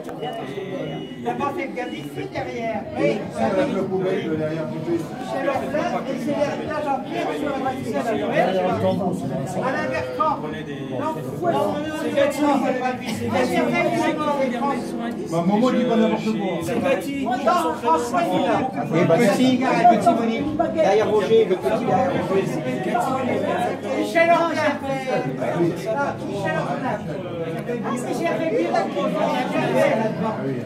Pas fait le d'ici derrière. Oui, avec le poubelle de derrière. C'est et c'est l'héritage en pierre sur la à. Non, c'est. C'est Cathy. Ma maman dit pas n'importe quoi. C'est Cathy. Non, François, il est là. Et petit, petit Monique, derrière Roger, le petit derrière Roger. Michel Ornac. Ah, Michel Ornac. Ah, c'est j'avais vu Marcel.